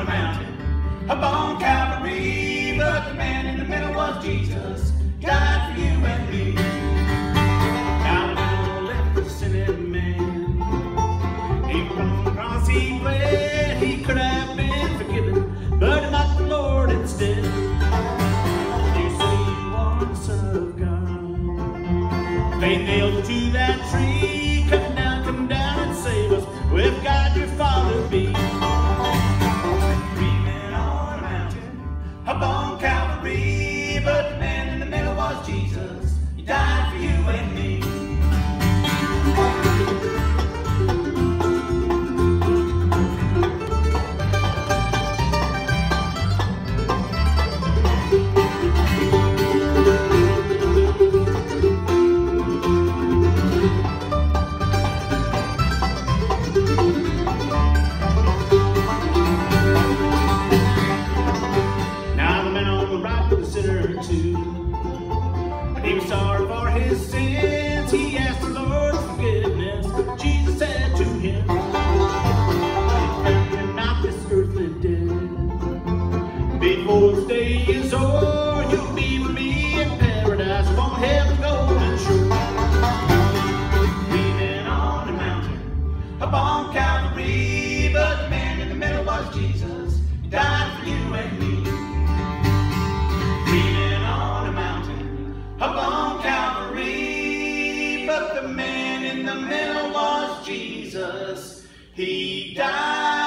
A mountain, upon Calvary. But the man in the middle was Jesus, died for you and me. Now I'm left the sinning man. He from the cross he bled, he could have been forgiven, but not the Lord instead. You say you are the Son of God. They nailed to that tree, come down, come down and save us. We've got he was sorry for his sins. He asked the Lord's forgiveness. Jesus said to him, You're not this earthly dead. Before this day is o'er, you'll be with me in paradise upon heaven's golden shore. Leaning on the mountain, up on Calvary, but the man in the middle was Jesus. He died for you and me. The man in the middle was Jesus. He died.